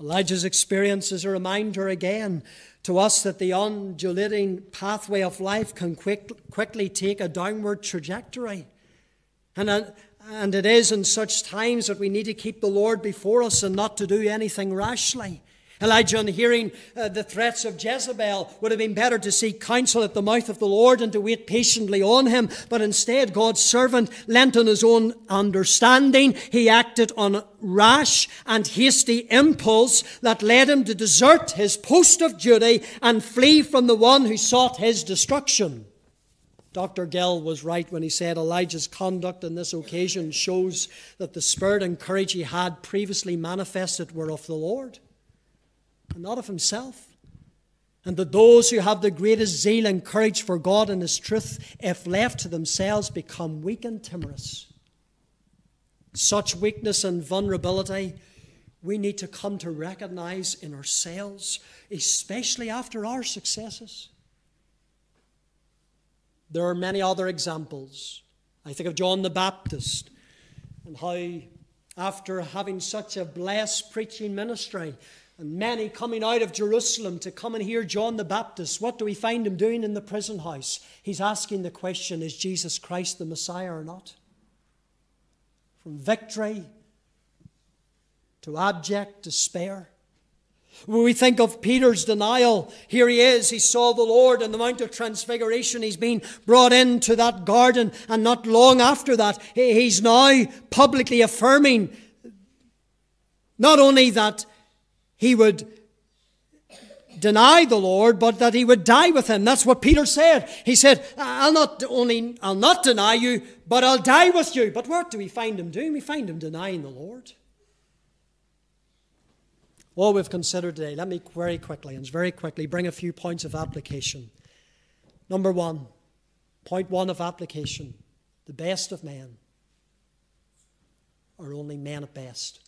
Elijah's experience is a reminder again to us that the undulating pathway of life can quick, quickly take a downward trajectory. And, uh, and it is in such times that we need to keep the Lord before us and not to do anything rashly. Elijah, on hearing uh, the threats of Jezebel, would have been better to seek counsel at the mouth of the Lord and to wait patiently on him. But instead, God's servant lent on his own understanding. He acted on a rash and hasty impulse that led him to desert his post of duty and flee from the one who sought his destruction. Dr. Gill was right when he said Elijah's conduct on this occasion shows that the spirit and courage he had previously manifested were of the Lord and not of himself. And that those who have the greatest zeal and courage for God and His truth, if left to themselves, become weak and timorous. Such weakness and vulnerability we need to come to recognize in ourselves, especially after our successes. There are many other examples. I think of John the Baptist and how, after having such a blessed preaching ministry, and many coming out of Jerusalem to come and hear John the Baptist. What do we find him doing in the prison house? He's asking the question is Jesus Christ the Messiah or not? From victory to abject despair. When we think of Peter's denial, here he is. He saw the Lord in the Mount of Transfiguration. He's been brought into that garden, and not long after that, he's now publicly affirming not only that he would deny the Lord, but that he would die with him. That's what Peter said. He said, I'll not only, I'll not deny you, but I'll die with you. But what do we find him doing? We find him denying the Lord. All we've considered today, let me very quickly and very quickly bring a few points of application. Number one, point one of application the best of men are only men at best.